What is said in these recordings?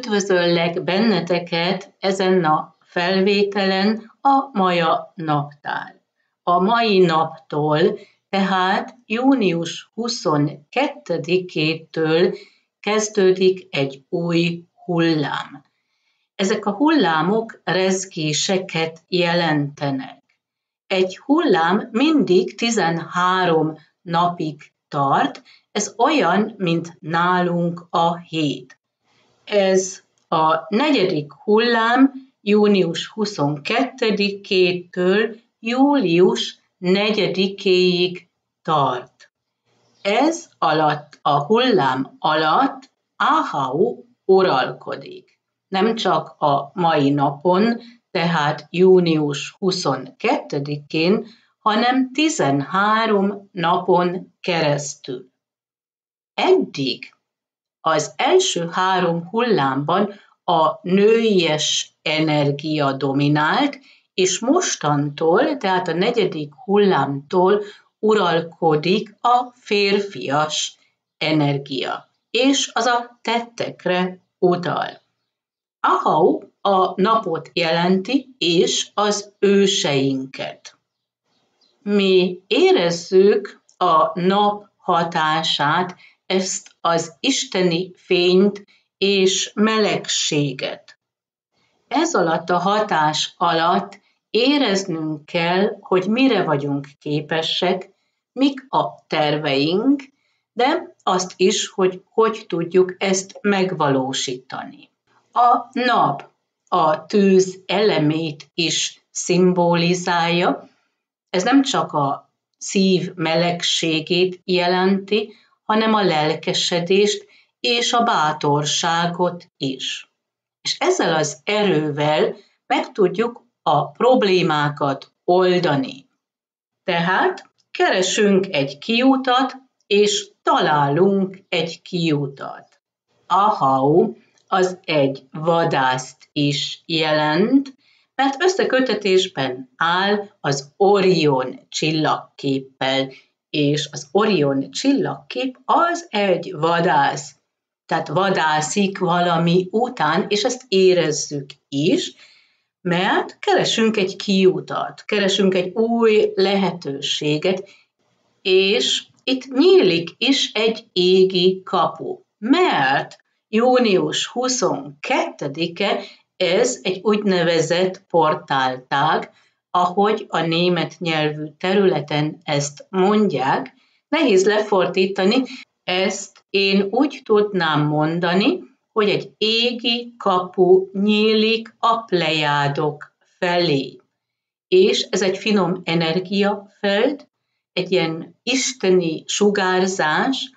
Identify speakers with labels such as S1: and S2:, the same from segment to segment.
S1: Üdvözöllek benneteket ezen a felvételen a Maja naptár. A mai naptól, tehát június 22-től kezdődik egy új hullám. Ezek a hullámok rezgéseket jelentenek. Egy hullám mindig 13 napig tart, ez olyan, mint nálunk a hét. Ez a negyedik hullám június 22-től július 4-éig tart. Ez alatt a hullám alatt Ahau uralkodik. Nem csak a mai napon, tehát június 22-én, hanem 13 napon keresztül. Eddig az első három hullámban a nőies energia dominált, és mostantól, tehát a negyedik hullámtól uralkodik a férfias energia, és az a tettekre utal. Ahau a napot jelenti, és az őseinket. Mi érezzük a nap hatását ezt az isteni fényt és melegséget. Ez alatt a hatás alatt éreznünk kell, hogy mire vagyunk képesek, mik a terveink, de azt is, hogy hogy tudjuk ezt megvalósítani. A nap a tűz elemét is szimbolizálja. Ez nem csak a szív melegségét jelenti, hanem a lelkesedést és a bátorságot is. És ezzel az erővel meg tudjuk a problémákat oldani. Tehát keresünk egy kiutat, és találunk egy kiutat. Ahau az egy vadászt is jelent, mert összekötetésben áll az Orion csillagképpel, és az Orion csillagkép az egy vadász. Tehát vadászik valami után, és ezt érezzük is, mert keresünk egy kiutat, keresünk egy új lehetőséget, és itt nyílik is egy égi kapu, mert június 22-e ez egy úgynevezett portáltág, ahogy a német nyelvű területen ezt mondják, nehéz lefordítani, ezt én úgy tudnám mondani, hogy egy égi kapu nyílik a plejádok felé. És ez egy finom energiaföld, egy ilyen isteni sugárzás,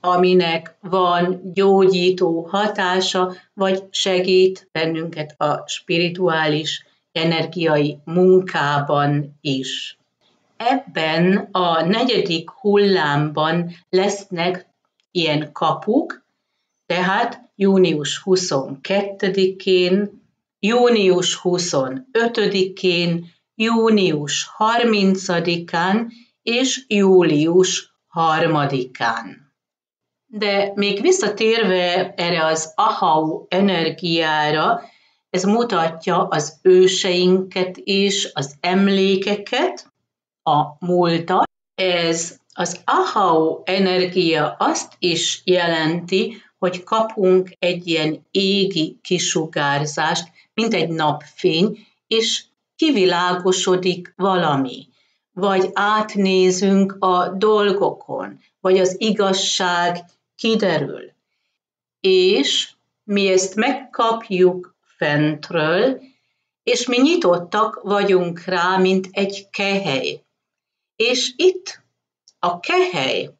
S1: aminek van gyógyító hatása, vagy segít bennünket a spirituális energiai munkában is. Ebben a negyedik hullámban lesznek ilyen kapuk, tehát június 22-én, június 25-én, június 30-án és július 3-án. De még visszatérve erre az ahau energiára, ez mutatja az őseinket és az emlékeket, a múltat. Ez az ahau energia azt is jelenti, hogy kapunk egy ilyen égi kisugárzást, mint egy napfény, és kivilágosodik valami, vagy átnézünk a dolgokon, vagy az igazság kiderül. És mi ezt megkapjuk fentről, és mi nyitottak vagyunk rá, mint egy kehely. És itt a kehely,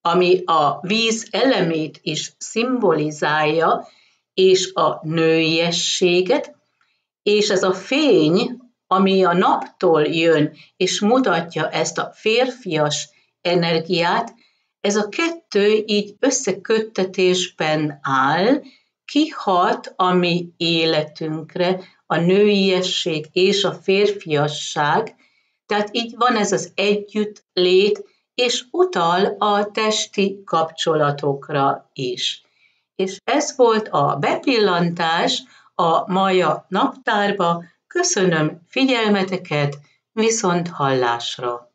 S1: ami a víz elemét is szimbolizálja, és a nőiességet, és ez a fény, ami a naptól jön, és mutatja ezt a férfias energiát, ez a kettő így összeköttetésben áll, kihat a mi életünkre, a nőiesség és a férfiasság, tehát így van ez az együtt lét, és utal a testi kapcsolatokra is. És ez volt a bepillantás a Maja naptárba. Köszönöm figyelmeteket, viszont hallásra!